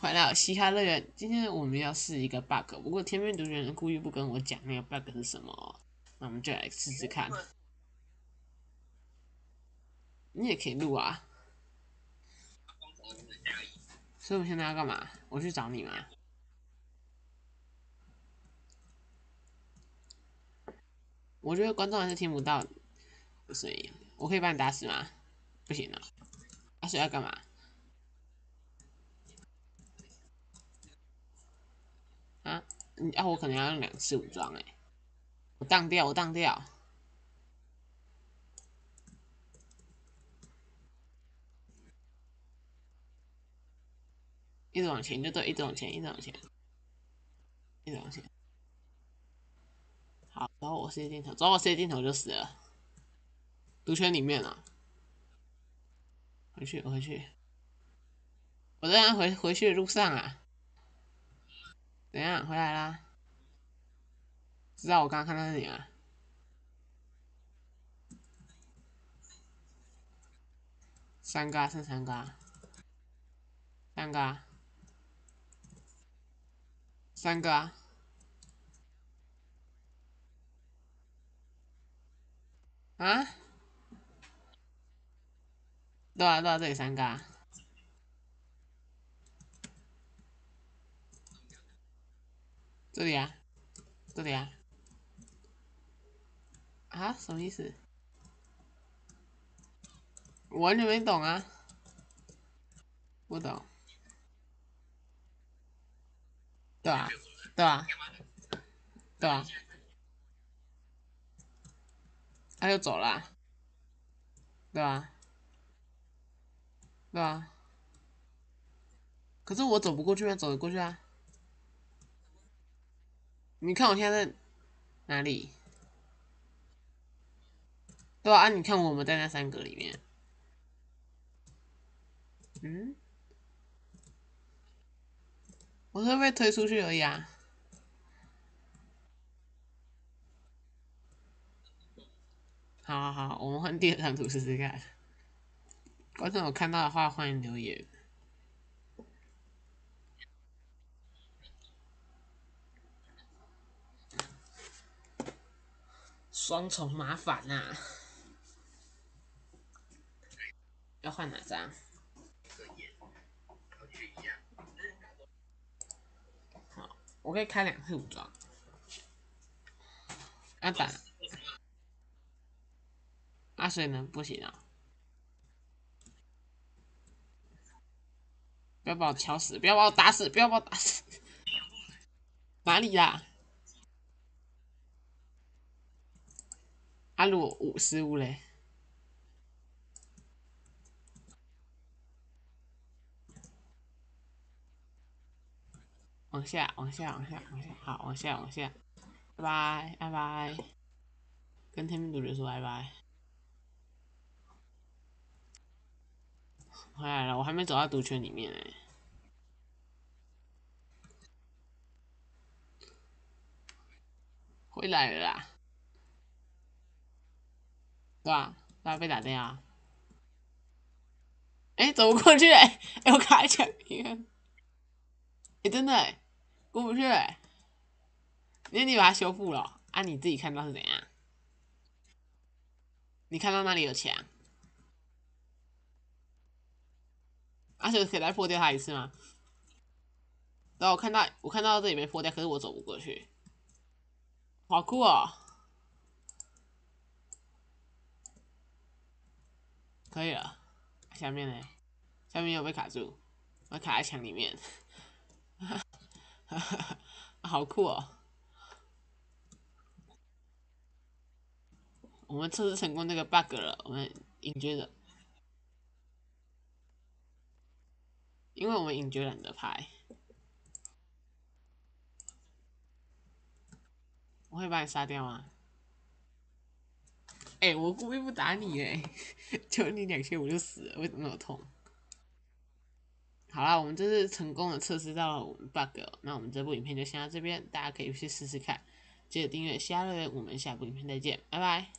回到嘻哈乐园，今天我们要试一个 bug，不过天命独人故意不跟我讲那个 bug 是什么，那我们就来试试看。你也可以录啊。所以我们现在要干嘛？我去找你吗？我觉得观众还是听不到声音，我可以把你打死吗？不行了，打死要干嘛？啊，你啊，我可能要用两次武装哎，我当掉，我当掉，一直往前就对，一直往前，一直往前，一直往前。好，然后我射镜头，走我射镜头就死了。毒圈里面啊，回去，回去，我在回回去的路上啊。怎样？回来啦？知道我刚刚看到是你啊？三嘎剩三嘎，三嘎，三嘎。啊？啊对啊，对啊，这里三嘎。这里啊，这里啊，啊，什么意思？我完全没懂啊，不懂，对啊，对啊，对啊，他就走了，对吧？对啊，可是我走不过去啊，走得过去啊。你看我现在在哪里？对啊，你看我们在那三格里面。嗯？我是被推出去而已啊。好好好，我们换第二张图试试看。观众有看到的话，欢迎留言。双重麻烦呐，要换哪张？好，我可以开两次武装。要打？啊，所以呢？不行啊！不要把我敲死！不要把我打死！不要把我打死！哪里呀？阿鲁五失误嘞，往下，往下，往下，往下，好，往下，往下，拜拜，拜拜，跟天命主角说拜拜。回来了，我还没走到毒圈里面哎，回来了。对吧？他被打掉啊！哎，走不过去哎！哎，我卡墙，你看，哎，真的哎，过不去哎！那你把它修复了，啊，你自己看到是怎样？你看到那里有墙？而且可以再破掉它一次吗？然后我看到，我看到这里没破掉，可是我走不过去，好酷哦！可以了，下面呢？下面又被卡住，我卡在墙里面，好酷哦！我们测试成功那个 bug 了，我们隐居的，因为我们隐居了你的牌，我会把你杀掉吗？哎，我故意不打你哎，求你两下我就死了，为什么那么痛？好啦，我们这次成功的测试到了我们 bug，那我们这部影片就先到这边，大家可以去试试看，记得订阅下乐园，我们下部影片再见，拜拜。